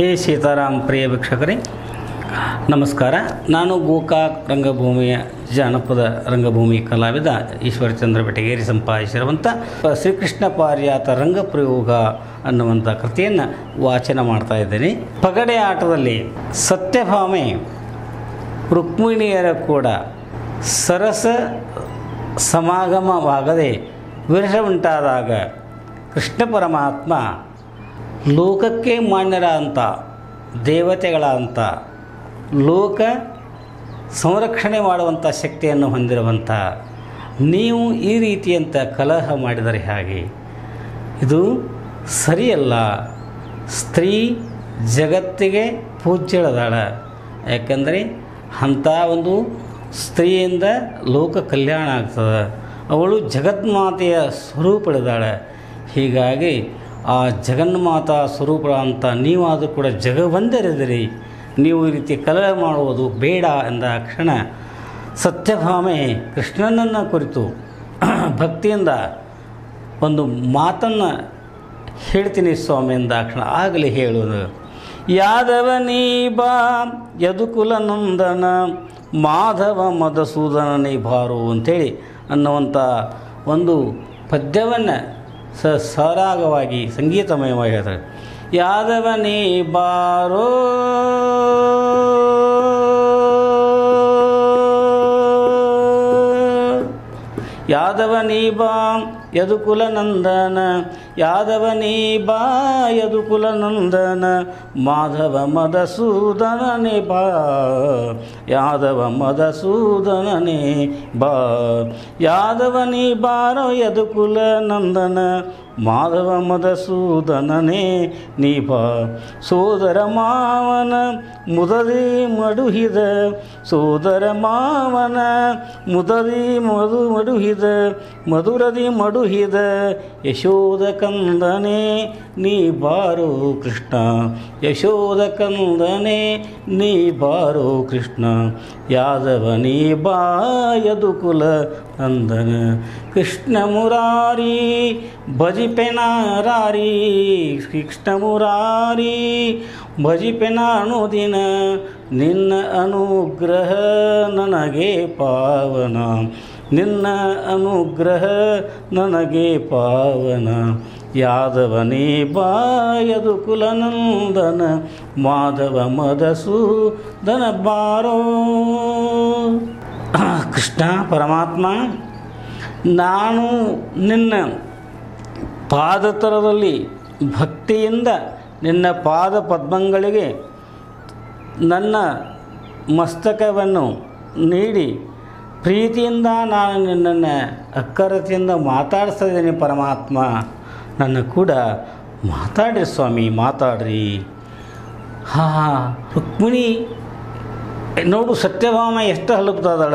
ಹೇ ಸೀತಾರಾಮ್ ಪ್ರಿಯ ವೀಕ್ಷಕರೇ, ನಮಸ್ಕಾರ. ನಾನು ಗೋಕಾಕ್ ರಂಗಭೂಮಿಯ ಜಾನಪದ ರಂಗಭೂಮಿ ಕಲಾವಿದ ಈಶ್ವರಚಂದ್ರ ಬೆಟಗೇರಿ ಸಂಪಾದಿಸಿರುವಂಥ ಶ್ರೀಕೃಷ್ಣ ಪಾರಿಯಾತ ರಂಗಪ್ರಯೋಗ ಅನ್ನುವಂಥ ಕೃತಿಯನ್ನು ವಾಚನ ಮಾಡ್ತಾ ಇದ್ದೇನೆ. ಪಗಡೆ ಆಟದಲ್ಲಿ ಸತ್ಯಭಾಮೆ, ರುಕ್ಮಿಣಿಯರ ಕೂಡ ಸರಸ ಸಮಾಗಮವಾಗದೆ ವಿರಸ ಉಂಟಾದಾಗ ಕೃಷ್ಣ ಪರಮಾತ್ಮ ಲೋಕಕ್ಕೆ ಮಾನ್ಯರ ಅಂತ, ದೇವತೆಗಳ ಅಂತ, ಲೋಕ ಸಂರಕ್ಷಣೆ ಮಾಡುವಂಥ ಶಕ್ತಿಯನ್ನು ಹೊಂದಿರುವಂಥ ನೀವು ಈ ರೀತಿಯಂಥ ಕಲಹ ಮಾಡಿದರೆ ಹಾಗೆ. ಇದು ಸರಿಯಲ್ಲ. ಸ್ತ್ರೀ ಜಗತ್ತಿಗೆ ಪೂಜ್ಯಳದಾಳ. ಯಾಕಂದರೆ ಅಂಥ ಒಂದು ಸ್ತ್ರೀಯಿಂದ ಲೋಕ ಕಲ್ಯಾಣ ಆಗ್ತದೆ. ಅವಳು ಜಗತ್ಮಾತೆಯ ಸ್ವರೂಪಳಿದಾಳೆ. ಹೀಗಾಗಿ ಆ ಜಗನ್ಮಾತಾ ಸ್ವರೂಪ ಅಂತ ನೀವಾದರೂ ಕೂಡ ಜಗವಂದರಿದಿರಿ ನೀವು ಈ ರೀತಿ ಕಲಹ ಮಾಡುವುದು ಬೇಡ ಎಂದ ಕ್ಷಣ ಸತ್ಯಭಾಮೆ ಕೃಷ್ಣನನ್ನು ಕುರಿತು ಭಕ್ತಿಯಿಂದ ಒಂದು ಮಾತನ್ನು ಹೇಳ್ತೀನಿ ಸ್ವಾಮಿ ಎಂದಾಕ್ಷಣ ಆಗಲಿ ಹೇಳುವುದು. ಯಾದವ ನೀ ಬಾ, ಯದುಕುಲ ನಂದನ, ಮಾಧವ ಮಧುಸೂದನ ನೀ ಬಾರು ಅಂಥೇಳಿ ಅನ್ನುವಂಥ ಒಂದು ಪದ್ಯವನ್ನು ಸ ಸರಾಗವಾಗಿ ಸಂಗೀತಮಯವಾಗಿ ಹೇಳ್ತಾರೆ. ಯಾದವ ನೀ ಬಾರೋ ಯಾದವ ನೀ ಬಾ ಯದುಕುಲ ನಂದನ, ಯಾದವ ನೀ ಬಾ ಯದುಕುಲ ನಂದನ, ಮಾಧವ ಮಧುಸೂದನನೇ ಬಾ, ಯಾದವ ಮಧುಸೂದನನೇ ಬಾ, ಯಾದವ ನೀ ಬಾರೋ ಯದುಕುಲ ನಂದನ ಮಾಧವ ಮಧುಸೂದನನೇ ನೀಪ ಸೋದರ ಮಾವನ ಮುದದಿ ಮಡುಹಿದ. ಸೋದರ ಮಾವನ ಮುದದಿ ಮಧು ಮಡುಹಿದ. ಮಧುರದಿ ಮಡುಹಿದ. ಯಶೋದ ಕಂದನೆ ನೀ ಬಾರೋ ಕೃಷ್ಣ. ಯಶೋದ ಕಂದನೆ ನೀ ಬಾರೋ ಕೃಷ್ಣ. ಯಾದವ ನೀ ಬಾಯದು ಕುಲ ನಂದನ. ಕೃಷ್ಣ ಮುರಾರಿ ಭಜಿಪೆನಾರಾರಿ ಕೃಷ್ಣ ಮುರಾರಿ ಭಜಿಪೆನ ಅನುದಿನ ನಿನ್ನ ಅನುಗ್ರಹ ನನಗೆ ಪಾವನ. ನಿನ್ನ ಅನುಗ್ರಹ ನನಗೆ ಪಾವನ. ಯಾದವನೇ ಬಾಯದು ಕುಲನಂದನ, ಮಾಧವ ದನ ಬಾರೋ. ಕೃಷ್ಣ ಪರಮಾತ್ಮ, ನಾನು ನಿನ್ನ ಪಾದತರದಲ್ಲಿ ಭಕ್ತಿಯಿಂದ ನಿನ್ನ ಪಾದ ಪದ್ಮಗಳಿಗೆ ನನ್ನ ಮಸ್ತಕವನ್ನು ನೀಡಿ ಪ್ರೀತಿಯಿಂದ ನಾನು ನಿನ್ನನ್ನು ಅಕ್ಕರತೆಯಿಂದ ಮಾತಾಡಿಸ್ತಾ ಇದ್ದೀನಿ ಪರಮಾತ್ಮ. ನನ್ನ ಕೂಡ ಮಾತಾಡ್ರಿ ಸ್ವಾಮಿ, ಮಾತಾಡ್ರಿ. ಹಾ ರುಕ್ಮಿಣಿ, ನೋಡು ಸತ್ಯಭಾಮ ಎಷ್ಟು ಹಲುಪ್ತದಳ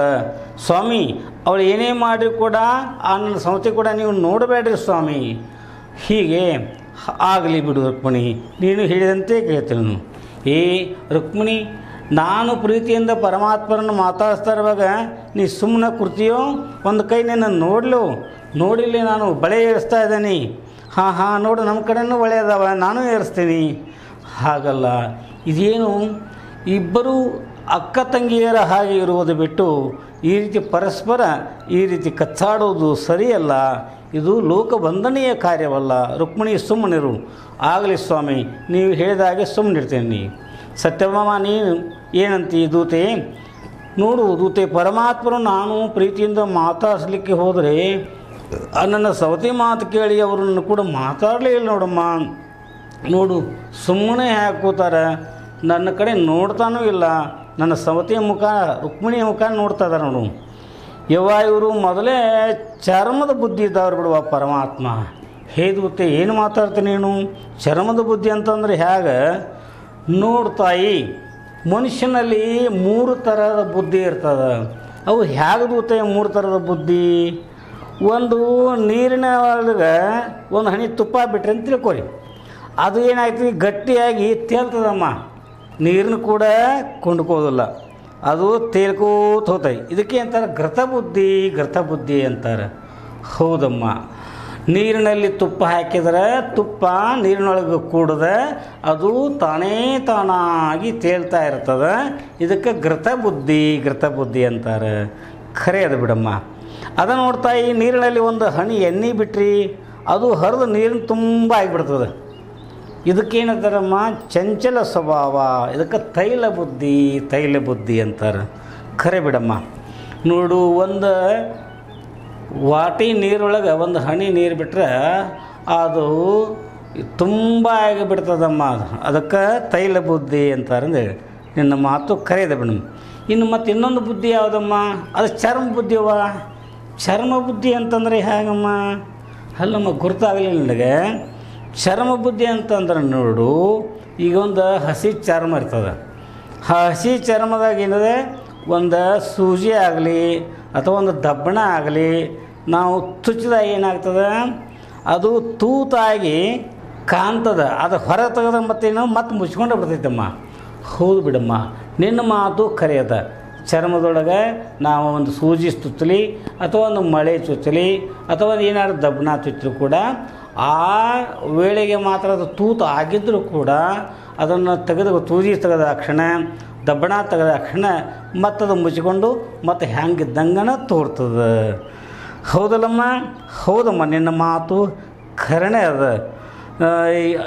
ಸ್ವಾಮಿ, ಅವಳು ಏನೇ ಮಾಡಿ ಕೂಡ ಆ ನನ್ನ ಸಂಸ್ಥೆ ಕೂಡ ನೀವು ನೋಡಬೇಡ್ರಿ ಸ್ವಾಮಿ. ಹೀಗೆ ಆಗಲಿ ಬಿಡು ರುಕ್ಮಿಣಿ, ನೀನು ಹೇಳಿದಂತೆ ಕೇಳ್ತೇನೆ ಏ, ರುಕ್ಮಿಣಿ, ನಾನು ಪ್ರೀತಿಯಿಂದ ಪರಮಾತ್ಮರನ್ನು ಮಾತಾಡಿಸ್ತಾ ಇರುವಾಗ ನೀ ಸುಮ್ಮನೆ ಕೃತಿಯೋ ಒಂದು ಕೈ ನಿನ್ನ ನೋಡಲು. ನೋಡಿಲ್ಲಿ ನಾನು ಬಳೆ ಏರಿಸ್ತಾ ಇದ್ದೀನಿ. ಹಾಂ ಹಾಂ, ನೋಡು ನಮ್ಮ ಕಡೆನೂ ಒಳ್ಳೆಯದವ, ನಾನು ಏರಿಸ್ತೀನಿ. ಹಾಗಲ್ಲ, ಇದೇನು? ಇಬ್ಬರು ಅಕ್ಕ ತಂಗಿಯರ ಹಾಗೆ ಇರುವುದು ಬಿಟ್ಟು ಈ ರೀತಿ ಪರಸ್ಪರ ಈ ರೀತಿ ಕಚ್ಚಾಡೋದು ಸರಿಯಲ್ಲ. ಇದು ಲೋಕಬಂಧನೆಯ ಕಾರ್ಯವಲ್ಲ. ರುಕ್ಮಿಣಿ, ಸುಮ್ಮನಿರು. ಆಗಲಿ ಸ್ವಾಮಿ, ನೀವು ಹೇಳಿದ ಹಾಗೆ ಸುಮ್ಮನಿರ್ತೇನೆ. ಸತ್ಯಭಾಮ, ನೀನು ಏನಂತಿ ದೂತೆ? ನೋಡು, ದೂತೆ ಪರಮಾತ್ಮರು ನಾನು ಪ್ರೀತಿಯಿಂದ ಮಾತಾಡಿಸ್ಲಿಕ್ಕೆ ಹೋದರೆ ನನ್ನ ಸವತಿ ಮಾತು ಕೇಳಿ ಅವರನ್ನು ಕೂಡ ಮಾತಾಡಲೇ ಇಲ್ಲ ನೋಡಮ್ಮ. ನೋಡು, ಸುಮ್ಮನೆ ಹಾಕೋತಾರೆ ನನ್ನ ಕಡೆ ನೋಡ್ತಾನೂ ಇಲ್ಲ. ನನ್ನ ಸವತಿಯ ಮುಖ, ರುಕ್ಮಿಣಿಯ ಮುಖ ನೋಡ್ತಾ ಇದ್ದಾರೆ ನೋಡು. ಯವ್ವ, ಇವರು ಮೊದಲೇ ಚರ್ಮದ ಬುದ್ಧಿ ಇದ್ದವ್ರು ಬಿಡುವ ಪರಮಾತ್ಮ. ಹೇದೂತೆ ಏನು ಮಾತಾಡ್ತೀನಿ ನೀನು? ಚರ್ಮದ ಬುದ್ಧಿ ಅಂತಂದ್ರೆ ಹೇಗೆ ನೋಡ್ತಾಯಿ ಮನುಷ್ಯನಲ್ಲಿ ಮೂರು ಥರದ ಬುದ್ಧಿ ಇರ್ತದೆ. ಅವು ಹೇಗೆ ದೂತೆ, ಮೂರು ಥರದ ಬುದ್ಧಿ? ಒಂದು ನೀರಿನ ಒಳಗೆ ಒಂದು ಹನಿ ತುಪ್ಪ ಬಿಟ್ರೆ ಅಂತ ತಿಳ್ಕೊರಿ. ಅದು ಏನಾಯ್ತು? ಗಟ್ಟಿಯಾಗಿ ತೇಲ್ತದಮ್ಮ. ನೀರನ್ನು ಕೂಡ ಕೊಂಡ್ಕೋದಿಲ್ಲ ಅದು ತೇಲ್ಕೋತ ಹೋತಾಯಿ ಇದಕ್ಕೆ ಅಂತಾರೆ ಘೃತ ಬುದ್ಧಿ ಘೃತ ಬುದ್ಧಿ ಅಂತಾರೆ. ಹೌದಮ್ಮ. ನೀರಿನಲ್ಲಿ ತುಪ್ಪ ಹಾಕಿದರೆ ತುಪ್ಪ ನೀರಿನೊಳಗೆ ಕೂಡದೆ, ಅದು ತಾನೇ ತಾನಾಗಿ ತೇಲ್ತಾ ಇರ್ತದೆ. ಇದಕ್ಕೆ ಘೃತ ಬುದ್ಧಿ ಘೃತ ಬುದ್ಧಿ ಅಂತಾರೆ. ಖರೆ ಅದು ಬಿಡಮ್ಮ. ಅದ ನೋಡ್ತಾ ಈ ನೀರಿನಲ್ಲಿ ಒಂದು ಹನಿ ಎಣ್ಣೆ ಬಿಟ್ರಿ, ಅದು ಹರಿದು ನೀರಿನ ತುಂಬ ಆಗಿಬಿಡ್ತದೆ. ಇದಕ್ಕೇನಂತಾರಮ್ಮ? ಚಂಚಲ ಸ್ವಭಾವ. ಇದಕ್ಕೆ ತೈಲ ಬುದ್ಧಿ ತೈಲ ಬುದ್ಧಿ ಅಂತಾರೆ. ಖರೆ ಬಿಡಮ್ಮ. ನೋಡು, ಒಂದು ವಾಟಿ ನೀರೊಳಗೆ ಒಂದು ಹನಿ ನೀರು ಬಿಟ್ಟರೆ ಅದು ತುಂಬ ಆಗಿಬಿಡ್ತದಮ್ಮ. ಅದು ಅದಕ್ಕೆ ತೈಲ ಬುದ್ಧಿ ಅಂತಾರೆ ನಿನ್ನ ಮಾತು ಕರೆಯದ ಬಿಡಮ್ಮ ಇನ್ನು ಮತ್ತು ಇನ್ನೊಂದು ಬುದ್ಧಿ ಯಾವುದಮ್ಮ? ಅದು ಚರ್ಮ ಬುದ್ಧಿಯವ ಚರ್ಮ ಬುದ್ಧಿ ಅಂತಂದರೆ ಹೇಗಮ್ಮ? ಅಲ್ಲಮ್ಮ, ಗುರ್ತಾಗಲಿಲ್ಲ ನನಗೆ. ಚರ್ಮ ಬುದ್ಧಿ ಅಂತಂದ್ರೆ ನೋಡು ಈಗ ಒಂದು ಹಸಿ ಚರ್ಮ ಇರ್ತದೆ. ಆ ಹಸಿ ಚರ್ಮದಾಗ ಏನಿದೆ? ಒಂದು ಸೂಜಿ ಆಗಲಿ ಅಥವಾ ಒಂದು ದಬ್ಬಣ ಆಗಲಿ ನಾವು ತುಚ್ಚಿದಾಗ ಏನಾಗ್ತದೆ? ಅದು ತೂತಾಗಿ ಕಾಣ್ತದ. ಅದು ಹೊರ ತೆಗೆದ ಮತ್ತೇನು ಮತ್ತೆ ಮುಚ್ಕೊಂಡು ಬಿಡ್ತೈತಮ್ಮ. ಹೌದು ಬಿಡಮ್ಮ, ನಿನ್ನ ಮಾತು ಕರೆಯದ. ಚರ್ಮದೊಳಗೆ ನಾವು ಒಂದು ಸೂಜಿ ಸುತ್ತಲಿ ಅಥವಾ ಒಂದು ಮಳೆ ಚುಚ್ಚಲಿ ಅಥವಾ ಏನಾದ್ರು ದಬ್ಬನ ಚುಚ್ಚರು ಕೂಡ ಆ ವೇಳೆಗೆ ಮಾತ್ರ ಅದು ತೂತು ಆಗಿದ್ದರೂ ಕೂಡ ಅದನ್ನು ತೆಗೆದು ಸೂಜಿ ತೆಗೆದ ಕ್ಷಣ ದಬ್ಬಣ ತೆಗೆದ ಕ್ಷಣ ಮತ್ತದು ಮುಚ್ಚಿಕೊಂಡು ಮತ್ತೆ ಹೆಂಗಿದ್ದಂಗನ ತೋರ್ತದೆ. ಹೌದಲ್ಲಮ್ಮ? ಹೌದಮ್ಮ, ನಿನ್ನ ಮಾತು ಖರಣೆ ಅದ.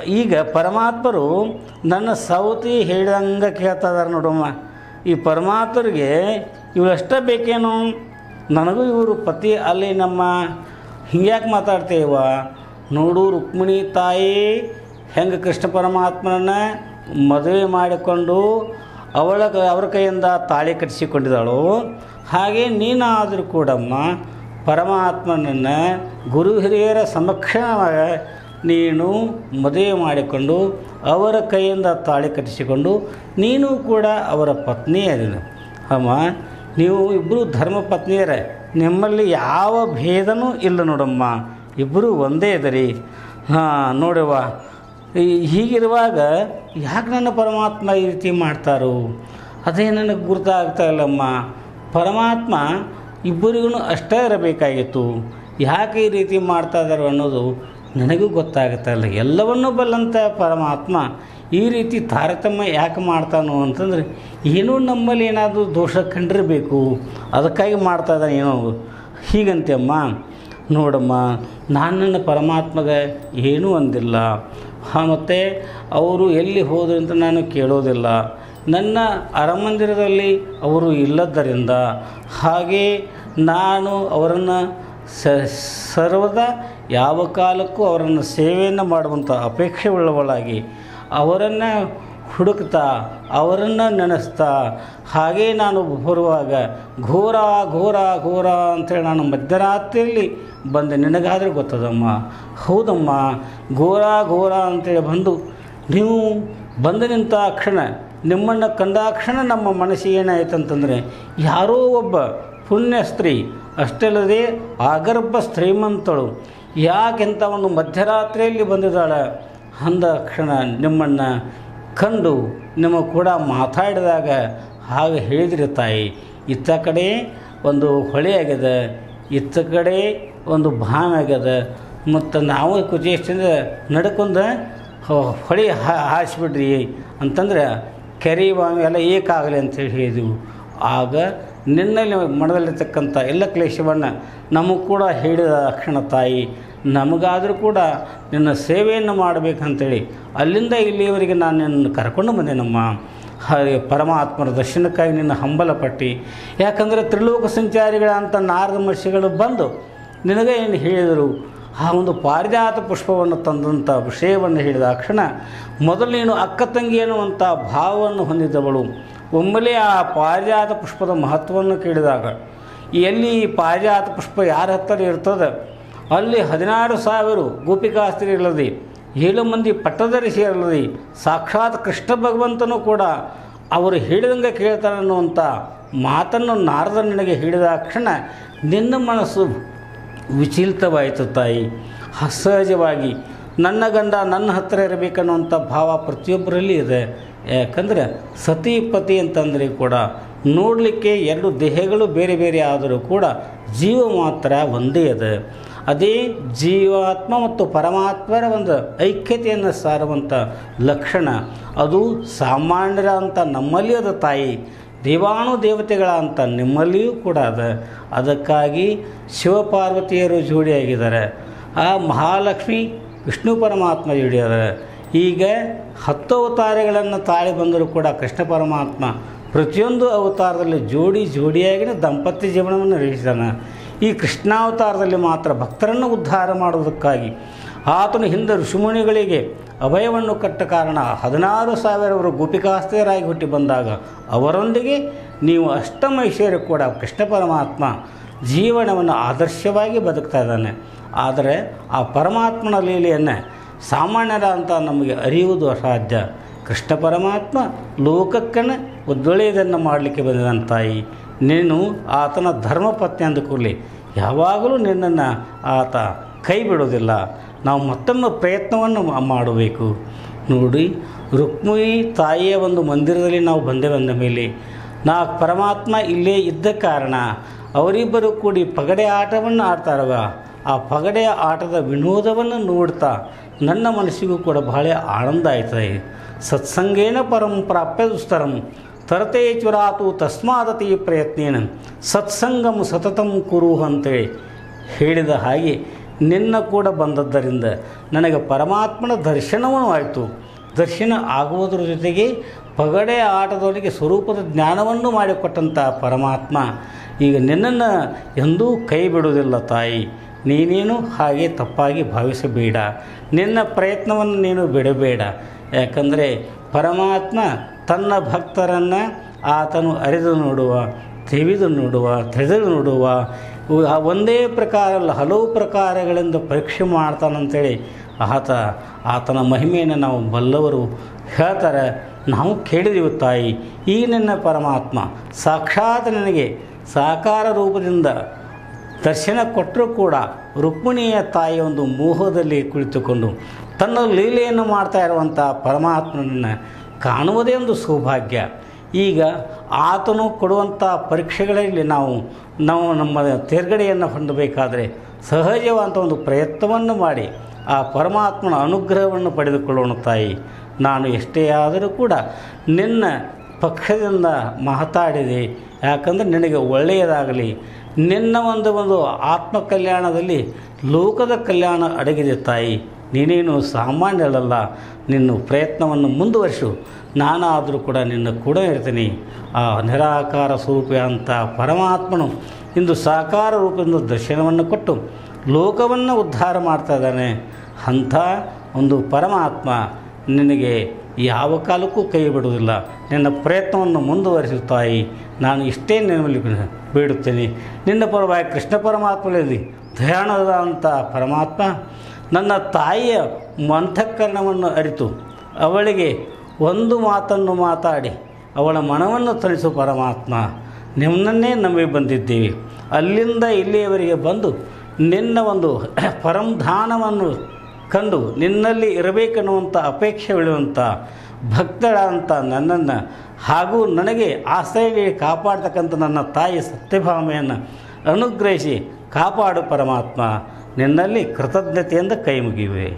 ಈಗ ಪರಮಾತ್ಮರು ನನ್ನ ಸೌತಿ ಹೇಳಿದಂಗೆ ಕೇಳ್ತಾ ಇದಾರೆ ನೋಡಮ್ಮ. ಈ ಪರಮಾತ್ಮರಿಗೆ ಇವಷ್ಟೇ ಬೇಕೇನು? ನನಗೂ ಇವರು ಪತಿ ಅಲ್ಲಿ ನಮ್ಮ ಹಿಂಗ್ಯಾಕೆ ಮಾತಾಡ್ತೇವ? ನೋಡು ರುಕ್ಮಿಣಿ ತಾಯಿ, ಹೆಂಗೆ ಕೃಷ್ಣ ಪರಮಾತ್ಮನನ್ನ ಮದುವೆ ಮಾಡಿಕೊಂಡು ಅವಳ ಅವರ ಕೈಯಿಂದ ತಾಳಿ ಕಟ್ಟಿಸಿಕೊಂಡಿದ್ದಾಳು, ಹಾಗೆ ನೀನಾದರೂ ಕೂಡಮ್ಮ ಪರಮಾತ್ಮನನ್ನು ಗುರು ಹಿರಿಯರ ಸಮಕ್ಷಮವಾಗ ನೀನು ಮದುವೆ ಮಾಡಿಕೊಂಡು ಅವರ ಕೈಯಿಂದ ತಾಳಿ ಕಟ್ಟಿಸಿಕೊಂಡು ನೀನು ಕೂಡ ಅವರ ಪತ್ನಿ ಅದೀನಿ ಅಮ್ಮ, ನೀವು ಇಬ್ಬರು ಧರ್ಮ ಪತ್ನಿಯರೇ ನಿಮ್ಮಲ್ಲಿ ಯಾವ ಭೇದನೂ ಇಲ್ಲ ನೋಡಮ್ಮ. ಇಬ್ಬರು ಒಂದೇ ಇದರಿ ಹಾಂ ನೋಡವ್ವ ಈ- ಹೀಗಿರುವಾಗ ಯಾಕೆ ನನ್ನ ಪರಮಾತ್ಮ ಈ ರೀತಿ ಮಾಡ್ತಾರೋ? ಅದೇ ನನಗೆ ಗುರುತಾಗ್ತಾ ಇಲ್ಲಮ್ಮ. ಪರಮಾತ್ಮ ಇಬ್ಬರಿಗೂ ಅಷ್ಟೇ ಇರಬೇಕಾಗಿತ್ತು. ಯಾಕೆ ಈ ರೀತಿ ಮಾಡ್ತಾ ಇದ್ದಾರೆ ಅನ್ನೋದು ನನಗೂ ಗೊತ್ತಾಗುತ್ತಲ್ಲ ಎಲ್ಲವನ್ನೂ ಬಲ್ಲಂಥ ಪರಮಾತ್ಮ. ಈ ರೀತಿ ತಾರತಮ್ಯ ಯಾಕೆ ಮಾಡ್ತಾನೋ ಅಂತಂದರೆ, ಏನೋ ನಮ್ಮಲ್ಲಿ ಏನಾದರೂ ದೋಷ ಕಂಡಿರಬೇಕು. ಅದಕ್ಕಾಗಿ ಮಾಡ್ತಾ ಇದ್ದಾನೆ ಏನೋ. ಹೀಗಂತೆ ಅಮ್ಮ ನೋಡಮ್ಮ, ನಾನು ನನ್ನ ಪರಮಾತ್ಮಗೆ ಏನೂ ಅಂದಿಲ್ಲ. ಮತ್ತು ಅವರು ಎಲ್ಲಿ ಹೋದರು ಅಂತ ನಾನು ಕೇಳೋದಿಲ್ಲ. ನನ್ನ ಅರಮಂದಿರದಲ್ಲಿ ಅವರು ಇಲ್ಲದ್ದರಿಂದ, ಹಾಗೆ ನಾನು ಅವರನ್ನು ಸರ್ವದ ಯಾವ ಕಾಲಕ್ಕೂ ಅವರನ್ನು ಸೇವೆಯನ್ನು ಮಾಡುವಂಥ ಅಪೇಕ್ಷೆ ಉಳ್ಳವಳಾಗಿ ಅವರನ್ನು ಹುಡುಕ್ತಾ, ಅವರನ್ನು ನೆನೆಸ್ತಾ, ಹಾಗೇ ನಾನು ಬರುವಾಗ ಘೋರ ಘೋರ ಘೋರ ಅಂತೇಳಿ ನಾನು ಮಧ್ಯರಾತ್ರಿಯಲ್ಲಿ ಬಂದೆ. ನಿನಗಾದರೆ ಗೊತ್ತದಮ್ಮ? ಹೌದಮ್ಮ, ಘೋರ ಘೋರ ಅಂತೇಳಿ ಬಂದು, ನೀವು ಬಂದು ನಿಂತ ಕ್ಷಣ, ನಿಮ್ಮನ್ನು ಕಂಡಾಕ್ಷಣ ನಮ್ಮ ಮನಸ್ಸಿಗೆ ಏನಾಯ್ತಂತಂದರೆ ಯಾರೋ ಒಬ್ಬ ಪುಣ್ಯ ಸ್ತ್ರೀ ಅಷ್ಟಲ್ಲದೆ ಆಗರ್ಭ ಶ್ರೀಮಂತಳು ಒಂದು ಮಧ್ಯರಾತ್ರಿಯಲ್ಲಿ ಬಂದಿದ್ದಾಳೆ? ಅಂದ ಕ್ಷಣ ನಿಮ್ಮನ್ನು ಕಂಡು ನಿಮ್ಮ ಕೂಡ ಮಾತಾಡಿದಾಗ ಹಾಗೆ ಹೇಳಿದ್ರಿ ತಾಯಿ, ಇತ್ತ ಕಡೆ ಒಂದು ಹೊಳೆ ಆಗ್ಯದ ಇತ್ತ ಕಡೆ ಒಂದು ಭಾನ ಆಗ್ಯದ ಮತ್ತು ನಾವು ಕುಚೇಷ್ಟಿಂದ ನಡ್ಕೊಂಡು ಹೊಳೆ ಹಾ- ಹಾಯಿಸ್ಬಿಡ್ರಿ ಅಂತಂದ್ರೆ ಕೆರೆ ಬಾವಿ ಎಲ್ಲ ಏಕಾಗಲಿ ಅಂತೇಳಿ ಹೇಳಿದೆವು. ಆಗ ನಿನ್ನಲ್ಲಿ ಮನದಲ್ಲಿರ್ತಕ್ಕಂಥ ಎಲ್ಲ ಕ್ಲೇಶವನ್ನು ನಮಗೆ ಕೂಡ ಹೇಳಿದ ಕ್ಷಣ ತಾಯಿ ನಮಗಾದರೂ ಕೂಡ ನಿನ್ನ ಸೇವೆಯನ್ನು ಮಾಡಬೇಕಂತೇಳಿ ಅಲ್ಲಿಂದ ಇಲ್ಲಿಯವರೆಗೆ ನಾನು ನಿನ್ನನ್ನು ಕರ್ಕೊಂಡು ಬಂದೆನಮ್ಮ. ಹಾಗೆ ಪರಮಾತ್ಮರ ದರ್ಶನಕ್ಕಾಗಿ ನಿನ್ನ ಹಂಬಲಪಟ್ಟಿ. ಯಾಕಂದರೆ ತ್ರಿಲೋಕ ಸಂಚಾರಿಗಳಂತ ನಾರದ ಮಹರ್ಷಿಗಳು ಬಂದು ನಿನಗೆ ಏನು ಹೇಳಿದರು? ಆ ಒಂದು ಪಾರಿಜಾತ ಪುಷ್ಪವನ್ನು ತಂದಂಥ ವಿಷಯವನ್ನು ಹೇಳಿದ ಕ್ಷಣ ಮೊದಲು ನೀನು ಅಕ್ಕ ತಂಗಿ ಅನ್ನುವಂಥ ಭಾವವನ್ನು ಹೊಂದಿದ್ದವಳು. ಒಮ್ಮೆಲೆ ಆ ಪಾರಿಜಾತ ಪುಷ್ಪದ ಮಹತ್ವವನ್ನು ಕೇಳಿದಾಗ, ಎಲ್ಲಿ ಈ ಪಾರಿಜಾತ ಪುಷ್ಪ ಯಾರ ಹತ್ತಿರ ಇರ್ತದೆ? ಅಲ್ಲಿ ಹದಿನಾರು ಸಾವಿರ ಗೋಪಿಕಾಸ್ತ್ರಿ ಇರಲಿ ಏಳು ಮಂದಿ ಪಟ್ಟಧರಿಸಿ ಇರಲಿ ಸಾಕ್ಷಾತ್ ಕೃಷ್ಣ ಭಗವಂತನೂ ಕೂಡ ಅವರು ಹೇಳಿದಂಗೆ ಕೇಳ್ತಾರೆ ಅನ್ನುವಂಥ ಮಾತನ್ನು ನಾರದ ನಿನಗೆ ಹೇಳಿದ ಕ್ಷಣ ನಿನ್ನ ಮನಸ್ಸು ವಿಚಲಿತವಾಯಿತು ತಾಯಿ. ಅಸಹಜವಾಗಿ ನನ್ನ ಗಂಡ ನನ್ನ ಹತ್ತಿರ ಇರಬೇಕನ್ನುವಂಥ ಭಾವ ಪ್ರತಿಯೊಬ್ಬರಲ್ಲಿ ಇದೆ. ಯಾಕಂದರೆ ಸತಿ ಪತಿ ಅಂತಂದರೆ ಕೂಡ ನೋಡಲಿಕ್ಕೆ ಎರಡು ದೇಹಗಳು ಬೇರೆ ಬೇರೆ ಆದರೂ ಕೂಡ ಜೀವ ಮಾತ್ರ ಒಂದೇ ಅದ. ಅದೇ ಜೀವಾತ್ಮ ಮತ್ತು ಪರಮಾತ್ಮರ ಒಂದು ಐಕ್ಯತೆಯನ್ನು ಸಾರುವಂಥ ಲಕ್ಷಣ. ಅದು ಸಾಮಾನ್ಯರ ಅಂತ ನಮ್ಮಲ್ಲಿ ಅದ ತಾಯಿ, ದೇವಾನು ದೇವತೆಗಳ ಅಂತ ನಿಮ್ಮಲ್ಲಿಯೂ ಕೂಡ ಅದ. ಅದಕ್ಕಾಗಿ ಶಿವಪಾರ್ವತಿಯರು ಜೋಡಿಯಾಗಿದ್ದಾರೆ. ಆ ಮಹಾಲಕ್ಷ್ಮಿ ವಿಷ್ಣು ಪರಮಾತ್ಮ ಜೋಡಿಯಾದರೆ. ಈಗ ಹತ್ತು ಅವತಾರಗಳನ್ನು ತಾಳಿ ಬಂದರೂ ಕೂಡ ಕೃಷ್ಣ ಪರಮಾತ್ಮ ಪ್ರತಿಯೊಂದು ಅವತಾರದಲ್ಲಿ ಜೋಡಿ ಜೋಡಿಯಾಗಿನ ದಂಪತಿ ಜೀವನವನ್ನು ನಡೆಸಿದಾನೆ. ಈ ಕೃಷ್ಣಾವತಾರದಲ್ಲಿ ಮಾತ್ರ ಭಕ್ತರನ್ನು ಉದ್ಧಾರ ಮಾಡುವುದಕ್ಕಾಗಿ ಆತನು ಹಿಂದೆ ಋಷಿಮುನಿಗಳಿಗೆ ಅಭಯವನ್ನು ಕಟ್ಟ ಕಾರಣ ಹದಿನಾರು ಸಾವಿರವರು ಗೋಪಿಕಾಸ್ತೆಯರಾಗಿ ಹುಟ್ಟಿ ಬಂದಾಗ ಅವರೊಂದಿಗೆ ನೀವು ಅಷ್ಟಮೈಶ್ವರ್ಯ ಕೂಡ ಕೃಷ್ಣ ಪರಮಾತ್ಮ ಜೀವನವನ್ನು ಆದರ್ಶವಾಗಿ ಬದುಕ್ತಾ ಇದ್ದಾನೆ. ಆದರೆ ಆ ಪರಮಾತ್ಮನ ಲೀಲೆಯನ್ನು ಸಾಮಾನ್ಯರ ಅಂತ ನಮಗೆ ಅರಿಯುವುದು ಅಸಾಧ್ಯ. ಕೃಷ್ಣ ಪರಮಾತ್ಮ ಲೋಕಕ್ಕನ ಒದ್ದೊಳೆಯದನ್ನು ಮಾಡಲಿಕ್ಕೆ ಬಂದಿದ್ದಾನೆ ತಾಯಿ. ನೀನು ಆತನ ಧರ್ಮಪತ್ನಿ ಅಂದುಕೊಳ್ಳಿ ಯಾವಾಗಲೂ ನಿನ್ನನ್ನು ಆತ ಕೈ ಬಿಡೋದಿಲ್ಲ. ನಾವು ಮತ್ತೊಮ್ಮೆ ಪ್ರಯತ್ನವನ್ನು ಮಾಡಬೇಕು. ನೋಡಿ ರುಕ್ಮಿಣಿ ತಾಯಿಯ ಒಂದು ಮಂದಿರದಲ್ಲಿ ನಾವು ಬಂದೆ ಬಂದ ಮೇಲೆ ನಾ ಪರಮಾತ್ಮ ಇಲ್ಲೇ ಇದ್ದ ಕಾರಣ ಅವರಿಬ್ಬರು ಕೂಡಿ ಪಗಡೆ ಆಟವನ್ನು ಆಡ್ತಾರವ. ಆ ಪಗಡೆಯ ಆಟದ ವಿನೋದವನ್ನು ನೋಡ್ತಾ ನನ್ನ ಮನಸ್ಸಿಗೂ ಕೂಡ ಬಹಳ ಆನಂದ ಆಯ್ತದೆ. ಸತ್ಸಂಗೇನ ಪರಂ ಪ್ರಾಪ್ಯ ದುಸ್ತರಂ ತರತೆ ಚುರಾತು ತಸ್ಮಾದತಿ ಪ್ರಯತ್ನೇನ, ಸತ್ಸಂಗಂ ಸತತಂ ಕುರು ಅಂತೇಳಿ ಹೇಳಿದ ಹಾಗೆ ನಿನ್ನ ಕೂಡ ಬಂದದ್ದರಿಂದ ನನಗೆ ಪರಮಾತ್ಮನ ದರ್ಶನವೂ ಆಯಿತು. ದರ್ಶನ ಆಗುವುದರ ಜೊತೆಗೆ ಪಗಡೆ ಆಟದೊಳಗೆ ಸ್ವರೂಪದ ಜ್ಞಾನವನ್ನು ಮಾಡಿಕೊಟ್ಟಂಥ ಪರಮಾತ್ಮ. ಈಗ ನಿನ್ನನ್ನು ಎಂದೂ ಕೈ ಬಿಡುವುದಿಲ್ಲ ತಾಯಿ. ನೀನೇನು ಹಾಗೆ ತಪ್ಪಾಗಿ ಭಾವಿಸಬೇಡ. ನಿನ್ನ ಪ್ರಯತ್ನವನ್ನು ನೀನು ಬಿಡಬೇಡ. ಯಾಕಂದರೆ ಪರಮಾತ್ಮ ತನ್ನ ಭಕ್ತರನ್ನು ಆತನು ಅರಿದು ನೋಡುವ ತಿವಿದು ನೋಡುವ, ತಿಳಿದು ನೋಡುವ. ಒಂದೇ ಪ್ರಕಾರ ಹಲವು ಪ್ರಕಾರಗಳಿಂದ ಪರೀಕ್ಷೆ ಮಾಡ್ತಾನಂತೇಳಿ ಆತ, ಆತನ ಮಹಿಮೆಯನ್ನು ನಾವು ಬಲ್ಲವರು ಹೇಳ್ತಾರೆ. ನಾವು ಕೇಳಿದೆವು ತಾಯಿ, ಈ ನಿನ್ನ ಪರಮಾತ್ಮ ಸಾಕ್ಷಾತ್ ನನಗೆ ಸಾಕಾರ ರೂಪದಿಂದ ದರ್ಶನ ಕೊಟ್ಟರೂ ಕೂಡ ರುಕ್ಮಿಣಿಯ ತಾಯಿಯ ಒಂದು ಮೋಹದಲ್ಲಿ ಕುಳಿತುಕೊಂಡು ತನ್ನ ಲೀಲೆಯನ್ನು ಮಾಡ್ತಾ ಇರುವಂಥ ಪರಮಾತ್ಮನನ್ನು ಕಾಣುವುದೇ ಒಂದು ಸೌಭಾಗ್ಯ. ಈಗ ಆತನು ಕೊಡುವಂಥ ಪರೀಕ್ಷೆಗಳಲ್ಲಿ ನಾವು ನಾವು ನಮ್ಮ ತೇರ್ಗಡೆಯನ್ನು ಹೊಂದಬೇಕಾದರೆ ಸಹಜವಾದಂಥ ಒಂದು ಪ್ರಯತ್ನವನ್ನು ಮಾಡಿ ಆ ಪರಮಾತ್ಮನ ಅನುಗ್ರಹವನ್ನು ಪಡೆದುಕೊಳ್ಳೋಣ ತಾಯಿ. ನಾನು ಎಷ್ಟೇ ಆದರೂ ಕೂಡ ನಿನ್ನ ಪಕ್ಷದಿಂದ ಮಾತಾಡಿದೆ ಯಾಕಂದರೆ ನಿನಗೆ ಒಳ್ಳೆಯದಾಗಲಿ ನಿನ್ನ ಒಂದು ಒಂದು ಆತ್ಮ ಕಲ್ಯಾಣದಲ್ಲಿ ಲೋಕದ ಕಲ್ಯಾಣ ಅಡಗಿದೆ ತಾಯಿ. ನೀನೇನು ಸಾಮಾನ್ಯಳಲ್ಲ ನಿನ್ನ ಪ್ರಯತ್ನವನ್ನು ಮುಂದುವರಿಸು. ನಾನಾದರೂ ಕೂಡ ನಿನ್ನ ಕೂಡ ಇರ್ತೀನಿ. ಆ ನಿರಾಕಾರ ಸ್ವರೂಪ ಅಂತ ಪರಮಾತ್ಮನು ಇಂದು ಸಾಕಾರ ರೂಪದಿಂದ ದರ್ಶನವನ್ನು ಕೊಟ್ಟು ಲೋಕವನ್ನು ಉದ್ಧಾರ ಮಾಡ್ತಾ ಇದ್ದಾನೆ. ಅಂಥ ಒಂದು ಪರಮಾತ್ಮ ನಿನಗೆ ಯಾವ ಕಾಲಕ್ಕೂ ಕೈ ಬಿಡುವುದಿಲ್ಲ. ನಿನ್ನ ಪ್ರಯತ್ನವನ್ನು ಮುಂದುವರಿಸು ತಾಯಿ, ನಾನು ಇಷ್ಟೇ ನಿಮ್ಮಲ್ಲಿ ಬೇಡುತ್ತೇನೆ. ನಿನ್ನ ಪರವಾಗಿ ಕೃಷ್ಣ ಪರಮಾತ್ಮನಲ್ಲಿ ಧ್ಯಾನದಂಥ ಪರಮಾತ್ಮ ನನ್ನ ತಾಯಿಯ ಮಂಥಕರಣವನ್ನು ಅರಿತು, ಅವಳಿಗೆ ಒಂದು ಮಾತನ್ನು ಮಾತಾಡಿ, ಅವಳ ಮನವನ್ನು ತಣಿಸು ಪರಮಾತ್ಮ. ನಿಮ್ಮನ್ನೇ ನಂಬಿ ಬಂದಿದ್ದೀವಿ. ಅಲ್ಲಿಂದ ಇಲ್ಲಿಯವರಿಗೆ ಬಂದು ನಿನ್ನ ಒಂದು ಪರಂಧಾನವನ್ನು ಕಂಡು ನಿನ್ನಲ್ಲಿ ಇರಬೇಕೆನ್ನುವಂಥ ಅಪೇಕ್ಷೆ ಉಳಿಯುವಂಥ ಭಕ್ತಳ ಅಂತ ನನ್ನನ್ನು ಹಾಗೂ ನನಗೆ ಆಶ್ರಯ ನೀಡಿ ಕಾಪಾಡ್ತಕ್ಕಂಥ ನನ್ನ ತಾಯಿ ಸತ್ಯಭಾಮೆಯನ್ನು ಅನುಗ್ರಹಿಸಿ ಕಾಪಾಡು ಪರಮಾತ್ಮ, ನಿನ್ನಲ್ಲಿ ಕೃತಜ್ಞತೆಯಿಂದ ಕೈ ಮುಗಿವೆ